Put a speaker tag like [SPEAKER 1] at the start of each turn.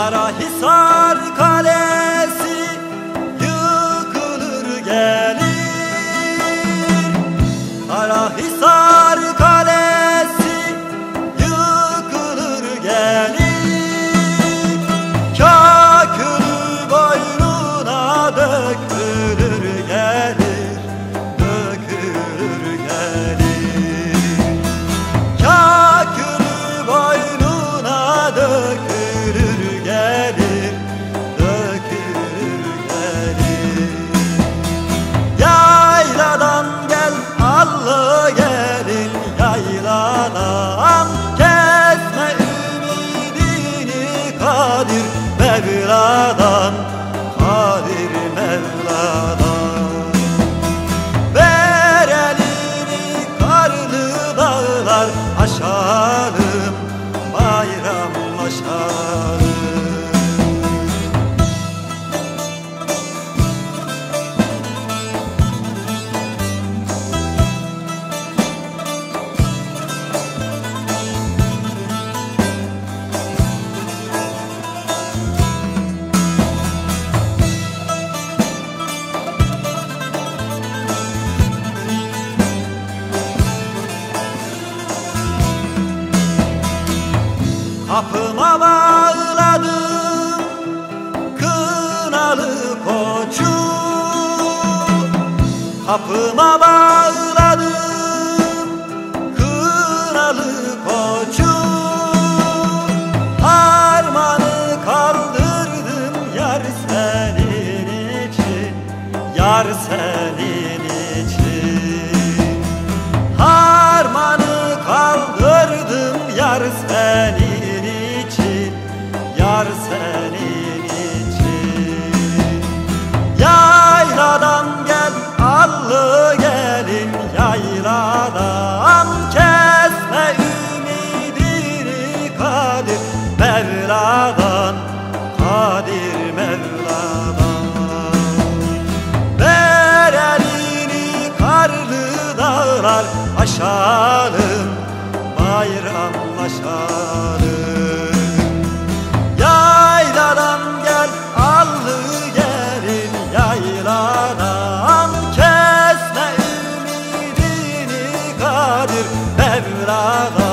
[SPEAKER 1] Kara Hisar Kale Kadir Mevla'da Kapıma bağladım kınalı koçu. Kapıma bağladım kınalı koçu. Armanı kaldırdım yar senin için Yar senin Yar senin için. Yayladan gel allı gelin yayladan Kesme ümidini Kadir Mevla'dan Kadir Mevla'dan. Ver elini karlı dağlar aşalım Bayramlaşalım Kesme ümidini Kadir Mevla'dan